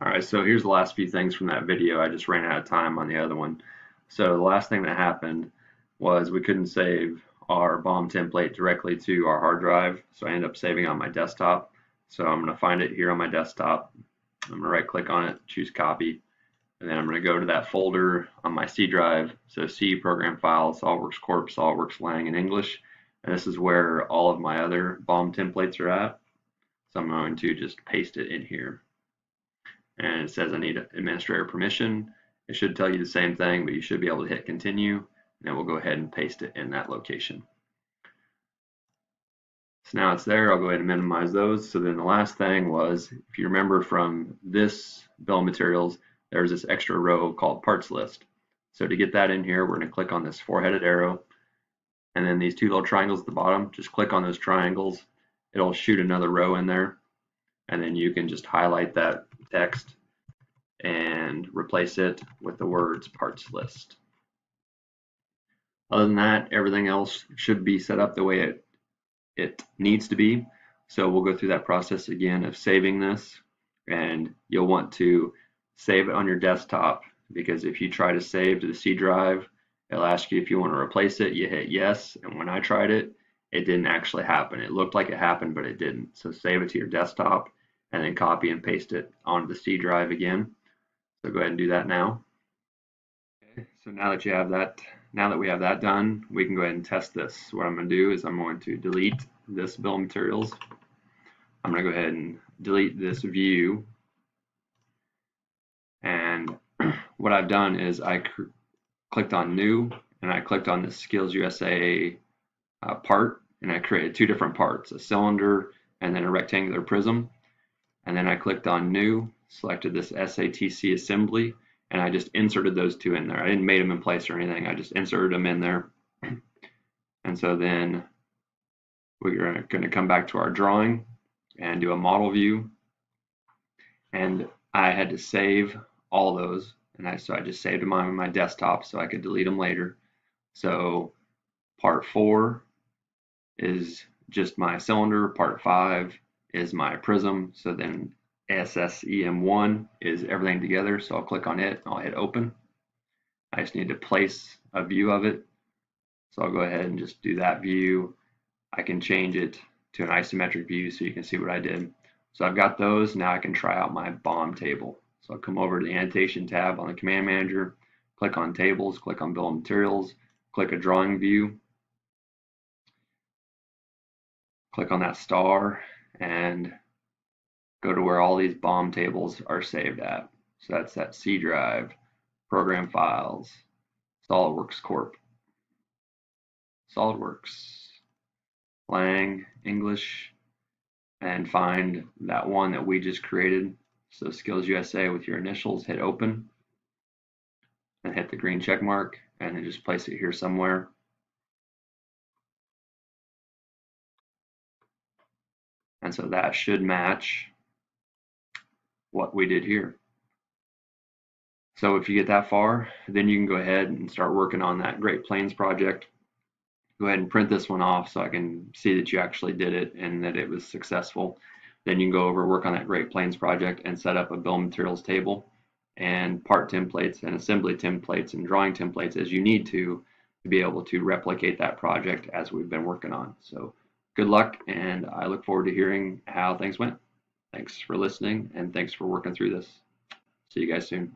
Alright, so here's the last few things from that video. I just ran out of time on the other one. So the last thing that happened was we couldn't save our BOM template directly to our hard drive, so I ended up saving on my desktop. So I'm going to find it here on my desktop. I'm to right click on it, choose copy, and then I'm going to go to that folder on my C drive. So C program files, SOLIDWORKS Corp, SOLIDWORKS Lang in English. And this is where all of my other BOM templates are at. So I'm going to just paste it in here and it says I need administrator permission. It should tell you the same thing, but you should be able to hit continue and we'll go ahead and paste it in that location. So now it's there, I'll go ahead and minimize those. So then the last thing was, if you remember from this bill of materials, there's this extra row called parts list. So to get that in here, we're gonna click on this four-headed arrow, and then these two little triangles at the bottom, just click on those triangles. It'll shoot another row in there, and then you can just highlight that text and replace it with the words parts list. Other than that, everything else should be set up the way it, it needs to be. So we'll go through that process again of saving this and you'll want to save it on your desktop because if you try to save to the C drive, it'll ask you if you want to replace it. You hit yes, and when I tried it, it didn't actually happen. It looked like it happened, but it didn't. So save it to your desktop and then copy and paste it onto the C drive again. So go ahead and do that now. Okay, so now that you have that, now that we have that done, we can go ahead and test this. What I'm going to do is I'm going to delete this bill of materials. I'm going to go ahead and delete this view. And what I've done is I clicked on new and I clicked on the Skills USA uh, part and I created two different parts, a cylinder and then a rectangular prism and then I clicked on new, selected this SATC assembly, and I just inserted those two in there. I didn't make them in place or anything. I just inserted them in there. and so then we're going to come back to our drawing and do a model view. And I had to save all those. And I, so I just saved them on my desktop so I could delete them later. So part four is just my cylinder. Part five is my prism. So then Assem1 is everything together. So I'll click on it. I'll hit open. I just need to place a view of it. So I'll go ahead and just do that view. I can change it to an isometric view so you can see what I did. So I've got those. Now I can try out my BOM table. So I'll come over to the annotation tab on the command manager, click on tables, click on bill of materials, click a drawing view, click on that star and go to where all these BOM tables are saved at. So that's that C drive, program files, SolidWorks Corp, SolidWorks, Lang, English, and find that one that we just created. So Skills USA with your initials, hit open and hit the green check mark and then just place it here somewhere. And so that should match what we did here. So if you get that far, then you can go ahead and start working on that Great Plains project. Go ahead and print this one off so I can see that you actually did it and that it was successful. Then you can go over work on that Great Plains project and set up a bill materials table and part templates and assembly templates and drawing templates as you need to to be able to replicate that project as we've been working on. So good luck, and I look forward to hearing how things went. Thanks for listening, and thanks for working through this. See you guys soon.